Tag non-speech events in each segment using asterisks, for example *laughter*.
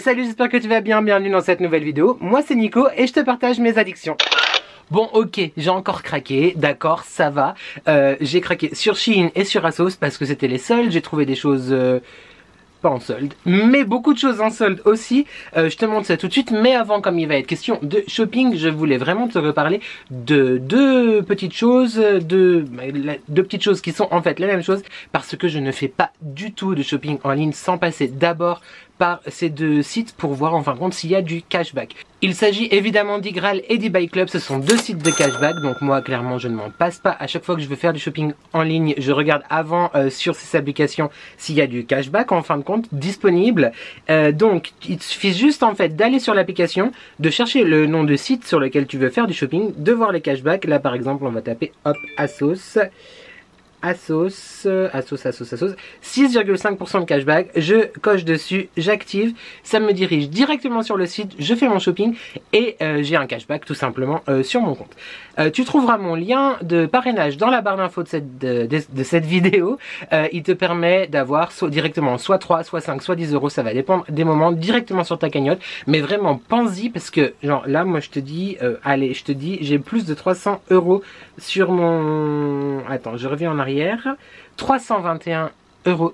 Salut, j'espère que tu vas bien, bienvenue dans cette nouvelle vidéo. Moi c'est Nico et je te partage mes addictions. Bon ok, j'ai encore craqué, d'accord, ça va. Euh, j'ai craqué sur Shein et sur Asos parce que c'était les seuls. J'ai trouvé des choses... Euh, pas en solde, mais beaucoup de choses en solde aussi. Euh, je te montre ça tout de suite, mais avant, comme il va être question de shopping, je voulais vraiment te reparler de deux petites choses, de deux petites choses qui sont en fait la même chose, parce que je ne fais pas du tout de shopping en ligne sans passer d'abord par ces deux sites pour voir en fin de compte s'il y a du cashback. Il s'agit évidemment d'Igral et d'eBay Club, ce sont deux sites de cashback, donc moi clairement je ne m'en passe pas. À chaque fois que je veux faire du shopping en ligne, je regarde avant euh, sur ces applications s'il y a du cashback en fin de compte disponible. Euh, donc il suffit juste en fait d'aller sur l'application, de chercher le nom de site sur lequel tu veux faire du shopping, de voir les cashbacks. Là par exemple on va taper hop Asos. Asos, Asos, Asos, Asos, 6,5% de cashback, je coche dessus, j'active, ça me dirige directement sur le site, je fais mon shopping et euh, j'ai un cashback tout simplement euh, sur mon compte. Euh, tu trouveras mon lien de parrainage dans la barre d'infos de cette, de, cette vidéo, il te permet d'avoir directement soit 3, soit 5, soit 10 euros, ça va dépendre des moments, directement sur ta cagnotte, mais vraiment pense-y parce que genre là moi je te dis, allez je te dis j'ai plus de 300 euros sur mon... Attends je reviens en arrière 321,94 euros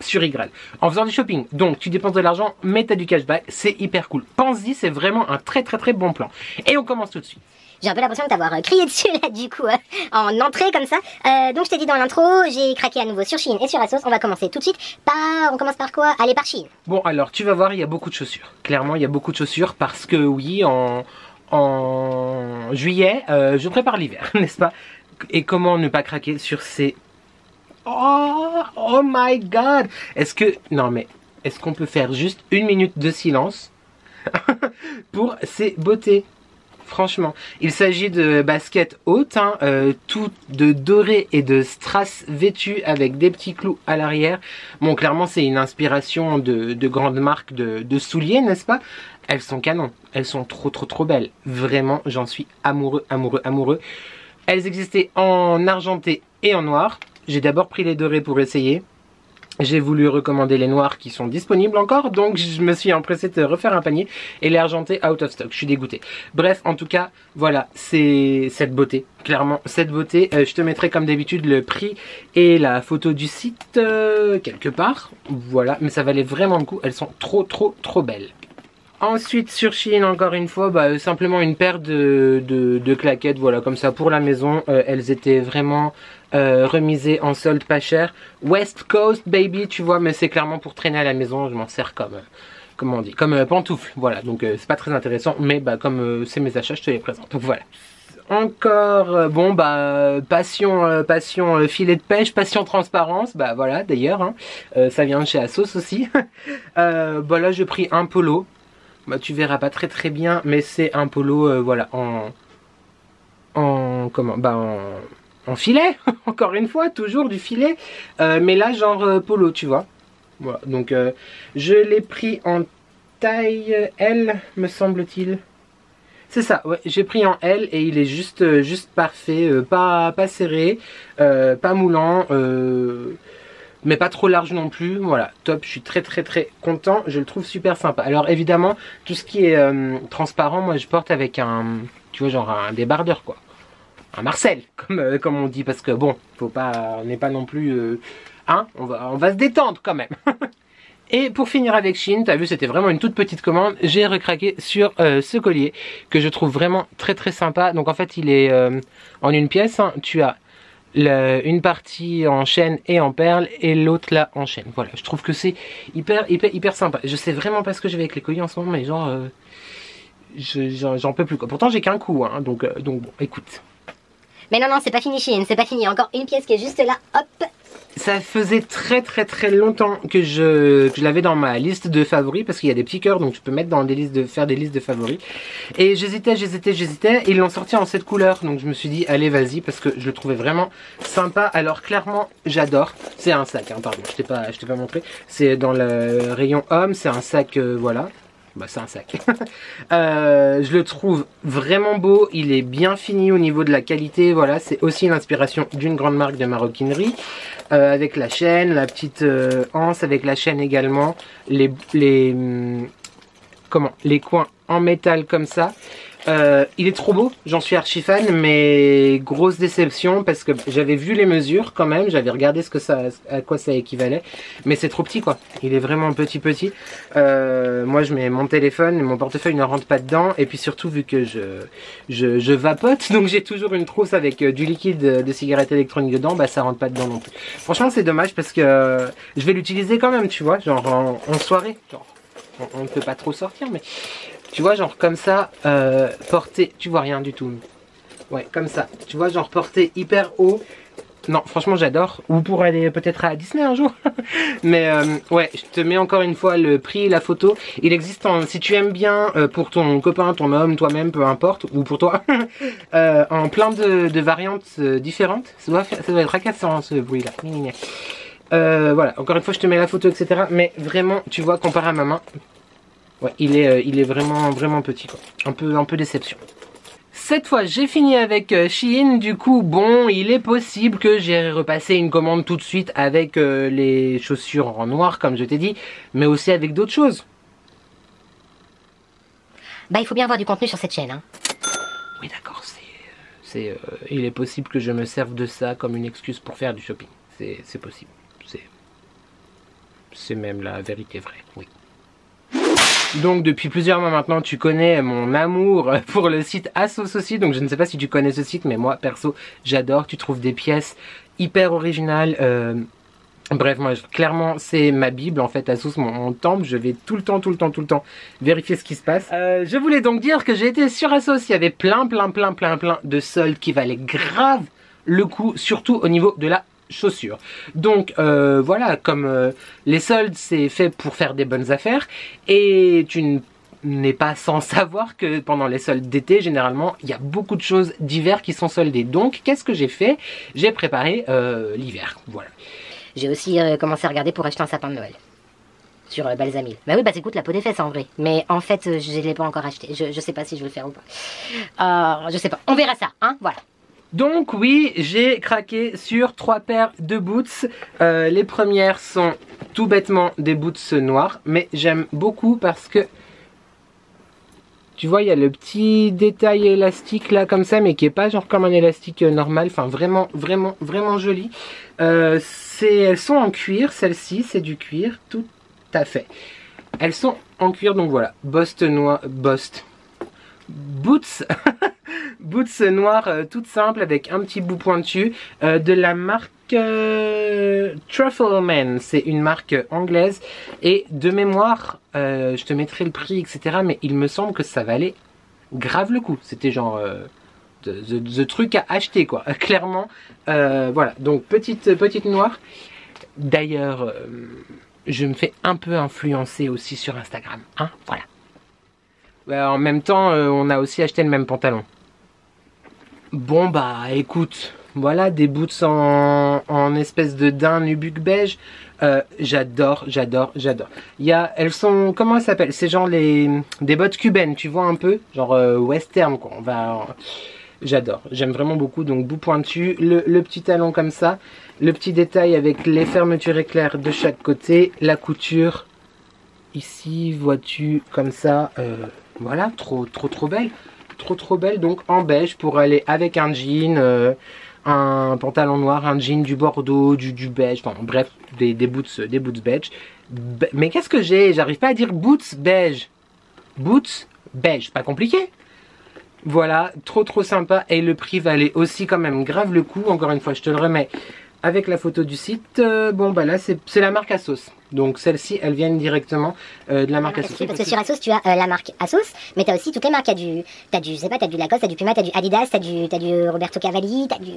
sur Igral en faisant du shopping. Donc tu dépenses de l'argent, mais tu as du cashback, c'est hyper cool. Pense-y, c'est vraiment un très très très bon plan. Et on commence tout de suite. J'ai un peu l'impression de t'avoir euh, crié dessus là du coup euh, en entrée comme ça. Euh, donc je t'ai dit dans l'intro, j'ai craqué à nouveau sur Chine et sur Asos. On va commencer tout de suite par, on commence par quoi? Allez par Chine. Bon alors tu vas voir, il y a beaucoup de chaussures. Clairement il y a beaucoup de chaussures parce que oui en en juillet, je prépare l'hiver, *laughs* n'est-ce pas? Et comment ne pas craquer sur ces... Oh, oh my god Est-ce que... Non mais, est-ce qu'on peut faire juste une minute de silence *laughs* pour ces beautés? Franchement, il s'agit de baskets hautes, hein, euh, toutes de doré et de strass vêtues avec des petits clous à l'arrière. Bon, clairement, c'est une inspiration de, de grandes marques de, de souliers, n'est-ce pas? Elles sont canons, elles sont trop trop trop belles. Vraiment, j'en suis amoureux, amoureux, amoureux. Elles existaient en argenté et en noir. J'ai d'abord pris les dorés pour essayer. J'ai voulu recommander les noirs qui sont disponibles encore, donc je me suis empressé de refaire un panier et les argentés out of stock. Je suis dégoûté. Bref, en tout cas, voilà, c'est cette beauté. Clairement, cette beauté. Euh, je te mettrai comme d'habitude le prix et la photo du site euh, quelque part. Voilà, mais ça valait vraiment le coup. Elles sont trop, trop, trop belles. Ensuite sur Chine encore une fois bah, simplement une paire de, de, claquettes voilà comme ça pour la maison. Euh, elles étaient vraiment euh, remisées en solde pas cher. West Coast baby tu vois mais c'est clairement pour traîner à la maison je m'en sers comme euh, comment on dit comme pantoufle voilà. Donc c'est pas très intéressant mais bah comme c'est mes achats je te les présente. Donc voilà. Encore bon bah passion passion filet de pêche passion transparence bah voilà d'ailleurs hein. ça vient de chez Asos aussi. *laughs* Bah là j'ai pris un polo bah, tu verras pas très très bien, mais c'est un polo, euh, voilà, en, en, comment, bah, en, filet, *laughs* encore une fois, toujours du filet, euh, mais là, genre euh, polo, tu vois. Voilà, donc je l'ai pris en taille L, me semble-t-il. C'est ça, ouais, j'ai pris en L et il est juste, juste parfait, pas, pas serré, pas moulant, mais pas trop large non plus. Voilà, top, je suis très très très content, je le trouve super sympa. Alors évidemment, tout ce qui est euh, transparent, moi je porte avec un, tu vois, genre un débardeur quoi. Un Marcel, *laughs* comme, euh, comme on dit, parce que bon, faut pas, on n'est pas non plus, euh, hein, on va, se détendre quand même. *laughs* Et pour finir avec Chine, t'as vu c'était vraiment une toute petite commande, j'ai recraqué sur ce collier que je trouve vraiment très très sympa. Donc en fait il est en une pièce, hein. tu as une partie en chaîne et en perles et l'autre là en chaîne. Voilà, je trouve que c'est hyper hyper hyper sympa. Je sais vraiment pas ce que j'ai avec les colliers en ce moment, mais genre euh, j'en peux plus quoi. Pourtant j'ai qu'un coup, hein, donc euh, donc bon, écoute. Mais non non, c'est pas fini Chine, c'est pas fini. Encore une pièce qui est juste là, hop, ça faisait très très très longtemps que je, l'avais dans ma liste de favoris parce qu'il y a des petits cœurs donc je peux mettre dans des listes de faire des listes de favoris. Et j'hésitais j'hésitais j'hésitais ils l'ont sorti en cette couleur donc je me suis dit allez vas-y parce que je le trouvais vraiment sympa. Alors clairement j'adore. C'est un sac hein, pardon je t'ai pas pas montré. C'est dans le rayon homme c'est un sac euh, voilà bah c'est un sac. *laughs* Euh, je le trouve vraiment beau, il est bien fini au niveau de la qualité, voilà, c'est aussi l'inspiration d'une grande marque de maroquinerie. euh, avec la chaîne, la petite euh, anse avec la chaîne également, les, les, hum, comment, les coins en métal comme ça. Euh, il est trop beau, j'en suis archi fan, mais grosse déception parce que j'avais vu les mesures quand même, j'avais regardé ce que ça, à quoi ça équivalait, mais c'est trop petit quoi. Il est vraiment petit petit. Euh, moi je mets mon téléphone, mon portefeuille ne rentre pas dedans, et puis surtout vu que je je, je vapote, *laughs* donc j'ai toujours une trousse avec euh, du liquide de cigarette électronique dedans, bah ça rentre pas dedans non plus. Franchement c'est dommage parce que euh, je vais l'utiliser quand même, tu vois, genre en, soirée, genre on ne peut pas trop sortir, mais tu vois, genre comme ça, euh, porté, tu vois rien du tout. Ouais, comme ça. Tu vois, genre porté hyper haut. Non, franchement, j'adore. Ou pour aller peut-être à Disney un jour. *laughs* Mais euh, ouais, je te mets encore une fois le prix et la photo. Il existe, en, si tu aimes bien, euh, pour ton copain, ton homme, toi-même, peu importe, ou pour toi, *laughs* euh, en plein de, variantes différentes. Ça doit, faire- ça doit être agaçant ce bruit-là. Voilà, encore une fois, je te mets la photo, etc. Mais vraiment, tu vois, comparé à ma main, Ouais, il est, euh, il est vraiment, vraiment petit, quoi. Un peu, un peu déception. Cette fois, j'ai fini avec euh, Shein. Du coup, bon, il est possible que j'ai repassé une commande tout de suite avec euh, les chaussures en noir, comme je t'ai dit, mais aussi avec d'autres choses. Bah, il faut bien avoir du contenu sur cette chaîne. Hein. Oui, d'accord, c'est, c'est, euh, il est possible que je me serve de ça comme une excuse pour faire du shopping. C'est, c'est possible. C'est, c'est même la vérité vraie. Oui. Donc depuis plusieurs mois maintenant, tu connais mon amour *laughs* pour le site Asos aussi. Donc je ne sais pas si tu connais ce site, mais moi perso, j'adore. Tu trouves des pièces hyper originales. euh, Bref, moi, clairement, c'est ma Bible, en fait, Asos, mon, mon temple. Je vais tout le temps, tout le temps, tout le temps vérifier ce qui se passe. Euh, je voulais donc dire que j'ai été sur Asos. Il y avait plein, plein, plein, plein, plein de soldes qui valaient grave le coup, surtout au niveau de la chaussure. Donc euh, voilà, comme euh, les soldes, c'est fait pour faire des bonnes affaires. Et tu n'es pas sans savoir que pendant les soldes d'été, généralement, il y a beaucoup de choses d'hiver qui sont soldées. Donc, qu'est-ce que j'ai fait? J'ai préparé euh, l'hiver. Voilà. J'ai aussi commencé à regarder pour acheter un sapin de Noël. Sur Balsamil. Bah oui, bah ça coûte la peau des fesses en vrai. Mais en fait, je ne l'ai pas encore acheté. Je, je sais pas si je vais le faire ou pas. Euh, je sais pas. On verra ça, hein Voilà. Donc oui, j'ai craqué sur trois paires de boots. Euh, les premières sont tout bêtement des boots noirs, mais j'aime beaucoup parce que tu vois, il y a le petit détail élastique là comme ça, mais qui est pas genre comme un élastique normal. Enfin, vraiment, vraiment, vraiment joli. Euh, elles sont en cuir, celles-ci, c'est du cuir, tout à fait. Elles sont en cuir, donc voilà, Bost noir, Bost, boots. *laughs* Boots noires euh, toutes simples avec un petit bout pointu euh, de la marque euh, Truffleman. C'est une marque anglaise et de mémoire, euh, je te mettrai le prix, etc. Mais il me semble que ça valait grave le coup. C'était genre the, truc à acheter quoi. *laughs* Clairement, voilà. Donc petite petite noire. D'ailleurs, je me fais un peu influencer aussi sur Instagram. Hein, voilà. Ouais, en même temps, on a aussi acheté le même pantalon. Bon bah écoute, voilà des boots en, en espèce de daim nubuck beige. Euh, j'adore, j'adore, j'adore. Il y a, elles sont, comment elles s'appellent? C'est genre les des bottes cubaines, tu vois un peu, genre euh, western quoi. On va, j'adore, j'aime vraiment beaucoup. Donc bout pointu, le, petit talon comme ça, le petit détail avec les fermetures éclairs de chaque côté, la couture. Ici, vois-tu comme ça, euh, voilà, trop, trop, trop belle trop trop belle. Donc en beige pour aller avec un jean euh, un pantalon noir un jean du bordeaux du, du beige enfin bref des, des boots des boots beige. Be- mais qu'est-ce que j'ai? J'arrive pas à dire boots beige. Boots beige pas compliqué. Voilà trop trop sympa. Et le prix valait aussi quand même grave le coup. Encore une fois je te le remets avec la photo du site Euh, bon bah là c'est la marque Asos donc celles-ci elles viennent directement euh, de la marque Asos Parce que sur Asos, tu as euh, la marque Asos, mais tu as aussi toutes les marques. T'as du, t'as du, je sais pas, t'as du Lacoste, t'as du Puma, t'as du Adidas, t'as du, t'as du Roberto Cavalli, t'as du,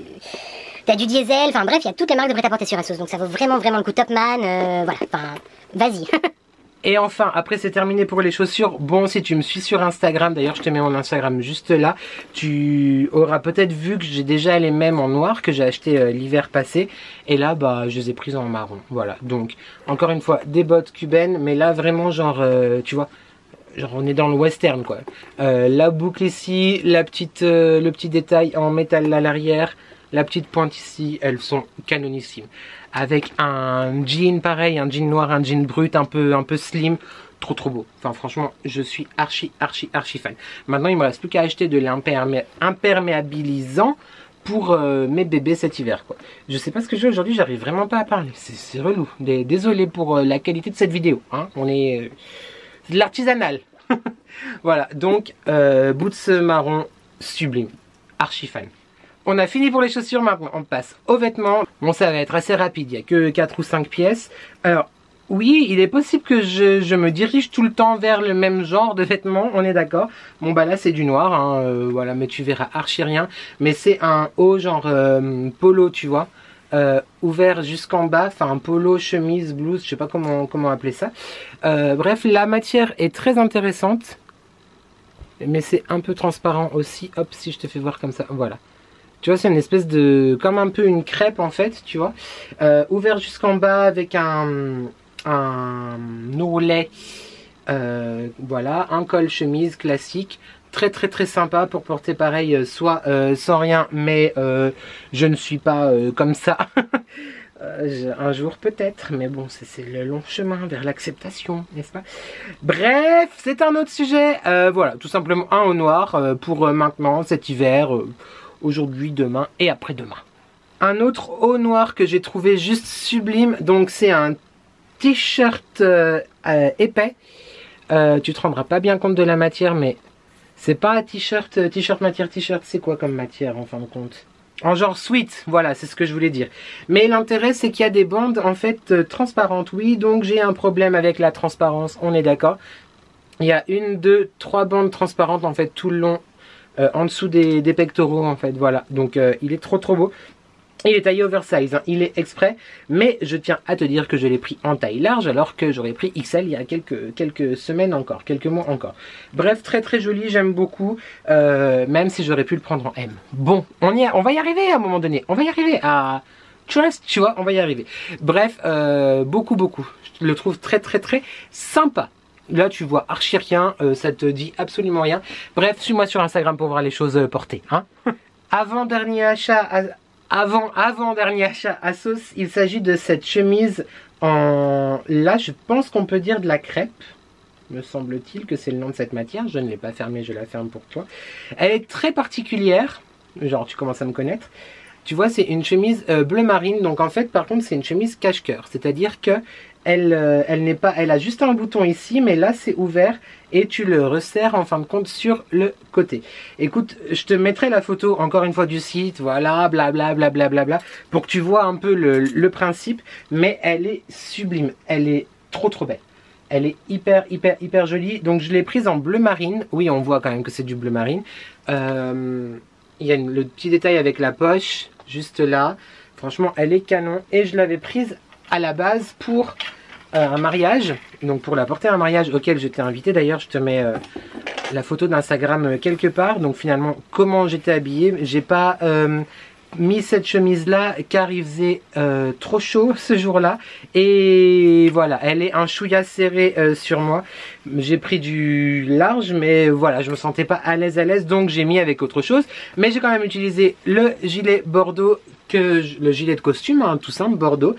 t'as du Diesel. Enfin bref, il y a toutes les marques de prêt-à-porter sur Asos, donc ça vaut vraiment vraiment le coup. Topman, euh, voilà. Enfin, vas-y. *laughs* Et enfin, après c'est terminé pour les chaussures. Bon, si tu me suis sur Instagram, d'ailleurs je te mets mon Instagram juste là, tu auras peut-être vu que j'ai déjà les mêmes en noir que j'ai acheté euh, l'hiver passé. Et là, bah, je les ai prises en marron. Voilà. Donc, encore une fois, des bottes cubaines, mais là vraiment genre, euh, tu vois, genre on est dans le western quoi. Euh, la boucle ici, la petite, euh, le petit détail en métal à l'arrière, la petite pointe ici, elles sont canonissimes. Avec un jean pareil, un jean noir, un jean brut, un peu, un peu slim. Trop trop beau. Enfin franchement, je suis archi archi archi fan. Maintenant, il me reste plus qu'à acheter de l'imperméabilisant pour euh, mes bébés cet hiver quoi. Je sais pas ce que j'ai aujourd'hui, j'arrive vraiment pas à parler. C'est relou. Désolé pour euh, la qualité de cette vidéo. Hein. On est euh, de l'artisanal. *laughs* voilà, donc boots marron sublime. Archi fan. On a fini pour les chaussures maintenant, on passe aux vêtements. Bon ça va être assez rapide, il n'y a que 4 ou 5 pièces. Alors oui, il est possible que je, me dirige tout le temps vers le même genre de vêtements, on est d'accord. Bon bah là c'est du noir, hein, euh, voilà, mais tu verras archi rien. Mais c'est un haut genre euh, polo, tu vois, euh, ouvert jusqu'en bas, enfin polo, chemise, blouse, je sais pas comment, comment appeler ça. bref, la matière est très intéressante, mais c'est un peu transparent aussi. Hop, si je te fais voir comme ça, voilà. Tu vois, c'est une espèce de... comme un peu une crêpe en fait, tu vois. ouvert jusqu'en bas avec un un ourlet, euh, voilà, un col chemise classique, très très très sympa pour porter pareil, euh, soit euh, sans rien, mais je ne suis pas comme ça. *laughs* un jour peut-être, mais bon, c'est le long chemin vers l'acceptation, n'est-ce pas? Bref, c'est un autre sujet. voilà, tout simplement un au noir pour maintenant, cet hiver, aujourd'hui, demain et après-demain. Un autre haut noir que j'ai trouvé juste sublime, donc c'est un t-shirt euh, euh, épais. Euh, tu te rendras pas bien compte de la matière, mais c'est pas un t-shirt, t-shirt matière, t-shirt, c'est quoi comme matière en fin de compte? En genre sweat, voilà, c'est ce que je voulais dire. Mais l'intérêt, c'est qu'il y a des bandes, en fait, transparentes. Oui, donc j'ai un problème avec la transparence, on est d'accord. Il y a une, deux, trois bandes transparentes, en fait, tout le long, en dessous des, pectoraux, en fait, voilà. Donc, il est trop, trop beau. Il est taillé oversize, hein. il est exprès, mais je tiens à te dire que je l'ai pris en taille large alors que j'aurais pris XL il y a quelques, semaines encore, quelques mois encore. Bref, très très joli, j'aime beaucoup, euh, même si j'aurais pu le prendre en M. Bon, on, y va y arriver à un moment donné, on va y arriver à... Trust, tu vois, on va y arriver. Bref, euh, beaucoup beaucoup, je le trouve très très très sympa. Là, tu vois archi rien, euh, ça te dit absolument rien. Bref, suis-moi sur Instagram pour voir les choses portées. Hein *laughs* Avant dernier achat avant, avant dernier achat à sauce, il s'agit de cette chemise en... Là, je pense qu'on peut dire de la crêpe. Me semble-t-il que c'est le nom de cette matière. Je ne l'ai pas fermée, je la ferme pour toi. Elle est très particulière. Genre, tu commences à me connaître. Tu vois, c'est une chemise euh, bleu marine. Donc en fait, par contre, c'est une chemise cache-cœur. C'est-à-dire que elle, euh, elle n'est pas, elle a juste un bouton ici, mais là c'est ouvert et tu le resserres en fin de compte sur le côté. Écoute, je te mettrai la photo encore une fois du site, voilà, blablabla, bla, bla, bla, pour que tu vois un peu le, le principe, mais elle est sublime, elle est trop trop belle. Elle est hyper, hyper, hyper jolie. Donc je l'ai prise en bleu marine. Oui, on voit quand même que c'est du bleu marine. Euh, il y a le petit détail avec la poche, juste là. Franchement, elle est canon. Et je l'avais prise à la base pour euh, un mariage, donc pour la porter à un mariage auquel je t'ai invité. D'ailleurs, je te mets euh, la photo d'Instagram euh, quelque part. Donc finalement, comment j'étais habillé. J'ai pas mis cette chemise là car il faisait trop chaud *laughs* ce jour là et voilà elle est un chouïa serré sur moi j'ai pris du large mais voilà je me sentais pas à l'aise à l'aise donc j'ai mis avec autre chose mais j'ai quand même utilisé le gilet bordeaux que le gilet de costume hein, tout simple bordeaux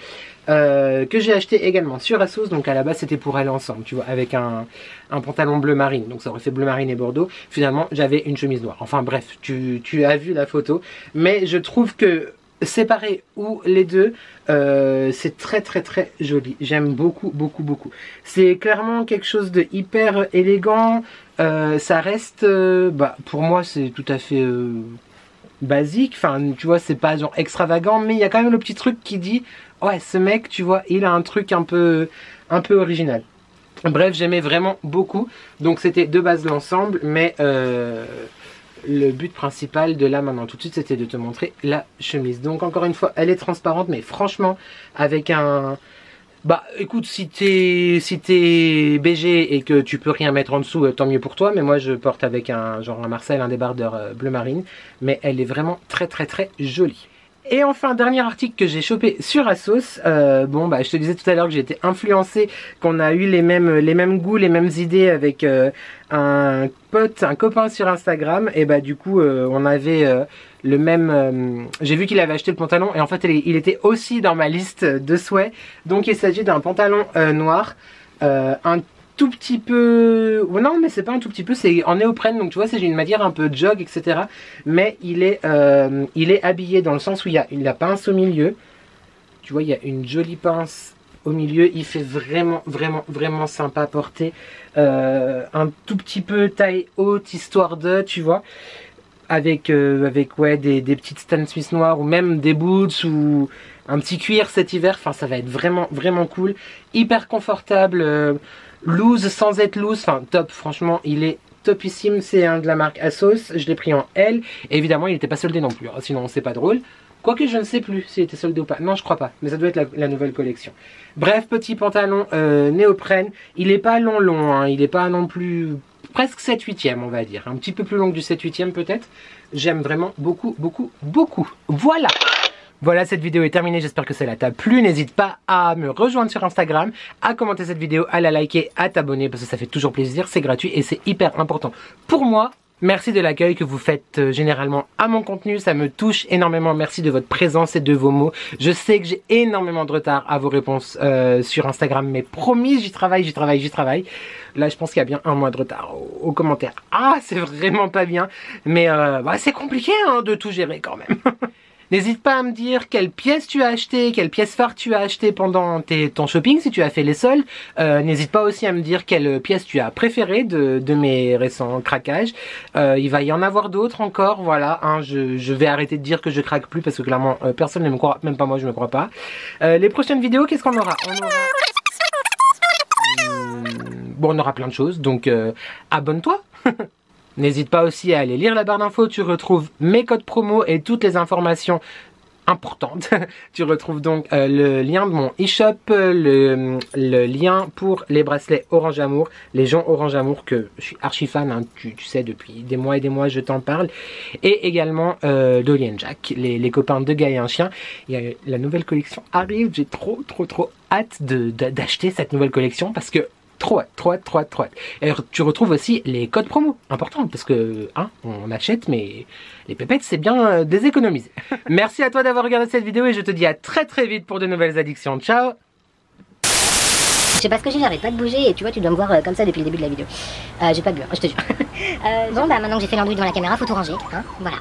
euh, que j'ai acheté également sur Asos. Donc à la base c'était pour aller ensemble, tu vois, avec un, pantalon bleu marine. Donc ça aurait fait bleu marine et bordeaux. Finalement j'avais une chemise noire. Enfin bref, tu, as vu la photo. Mais je trouve que séparer ou les deux, euh, c'est très très très joli. J'aime beaucoup beaucoup beaucoup. C'est clairement quelque chose de hyper élégant. Euh, ça reste, bah, pour moi c'est tout à fait basique. Enfin, tu vois, c'est pas extravagant, mais il y a quand même le petit truc qui dit ouais, ce mec, tu vois, il a un truc un peu, un peu original. Bref, j'aimais vraiment beaucoup. Donc c'était de base l'ensemble, mais euh, le but principal de là maintenant tout de suite, c'était de te montrer la chemise. Donc encore une fois, elle est transparente, mais franchement, avec un... Bah écoute, si t'es si es BG et que tu peux rien mettre en dessous, euh, tant mieux pour toi. Mais moi je porte avec un genre un Marcel, un débardeur euh, bleu marine. Mais elle est vraiment très très très jolie. Et enfin, dernier article que j'ai chopé sur Asos. Euh, bon, bah, je te disais tout à l'heure que j'ai été influencé, qu'on a eu les mêmes, les mêmes goûts, les mêmes idées avec euh, un pote, un copain sur Instagram. Et bah, du coup, euh, on avait le même. j'ai vu qu'il avait acheté le pantalon et en fait, il était aussi dans ma liste de souhaits. Donc, il s'agit d'un pantalon noir, un tout petit peu... Non, mais c'est pas un tout petit peu, c'est en néoprène, donc tu vois, c'est une matière un peu jog, etc. Mais il est, euh, il est habillé dans le sens où il y a la pince au milieu. Tu vois, il y a une jolie pince au milieu. Il fait vraiment, vraiment, vraiment sympa à porter. Euh, un tout petit peu taille haute, histoire de, tu vois. Avec, euh, avec ouais, des, des petites Stan Smith noires ou même des boots ou un petit cuir cet hiver. Enfin, ça va être vraiment, vraiment cool. Hyper confortable loose sans être loose, enfin top, franchement il est topissime, c'est un de la marque Asos, je l'ai pris en L, évidemment il n'était pas soldé non plus, hein. sinon c'est pas drôle. Quoique je ne sais plus s'il était soldé ou pas, non je crois pas, mais ça doit être la, nouvelle collection. Bref, petit pantalon euh, néoprène, il est pas long long, hein. il est pas non plus presque 7 8 on va dire, un petit peu plus long que du 7 8 peut-être. J'aime vraiment beaucoup, beaucoup, beaucoup. Voilà voilà, cette vidéo est terminée, j'espère que cela t'a plu. N'hésite pas à me rejoindre sur Instagram, à commenter cette vidéo, à la liker, à t'abonner parce que ça fait toujours plaisir, c'est gratuit et c'est hyper important pour moi. Merci de l'accueil que vous faites euh, généralement à mon contenu, ça me touche énormément. Merci de votre présence et de vos mots. Je sais que j'ai énormément de retard à vos réponses euh, sur Instagram, mais promis, j'y travaille, j'y travaille, j'y travaille. Là, je pense qu'il y a bien un mois de retard aux, commentaires. Ah, c'est vraiment pas bien, mais euh, bah, c'est compliqué hein, de tout gérer quand même. *laughs* N'hésite pas à me dire quelle pièce tu as acheté, quelle pièce phare tu as acheté pendant tes, ton shopping si tu as fait les soldes. Euh, n'hésite pas aussi à me dire quelle pièce tu as préférée de, de mes récents craquages. Euh, il va y en avoir d'autres encore, voilà. Hein, je, vais arrêter de dire que je craque plus parce que clairement euh, personne ne me croit, même pas moi je me crois pas. les prochaines vidéos, qu'est-ce qu'on aura? On aura... Hmm, bon, on aura plein de choses, donc abonne-toi *laughs* N'hésite pas aussi à aller lire la barre d'infos, tu retrouves mes codes promo et toutes les informations importantes. *laughs* tu retrouves donc euh, le lien de mon e-shop, le, lien pour les bracelets Orange Amour, les gens Orange Amour que je suis archi fan, hein, tu, sais depuis des mois et des mois je t'en parle, et également euh, Jack, les, copains de Gaïa et un chien. la nouvelle collection arrive, j'ai trop trop trop hâte d'acheter cette nouvelle collection parce que Trop trop trop trop Et tu retrouves aussi les codes promo, important, parce que, hein, on achète, mais les pépettes, c'est bien euh, déséconomiser. *laughs* Merci à toi d'avoir regardé cette vidéo et je te dis à très très vite pour de nouvelles addictions. Ciao je sais pas ce que j'ai, j'arrête pas de bouger et tu vois, tu dois me voir euh, comme ça depuis le début de la vidéo. Euh, j'ai pas bu, hein, je te jure. *laughs* bon, bah maintenant que j'ai fait l'enduit devant la caméra, faut tout ranger, hein, voilà.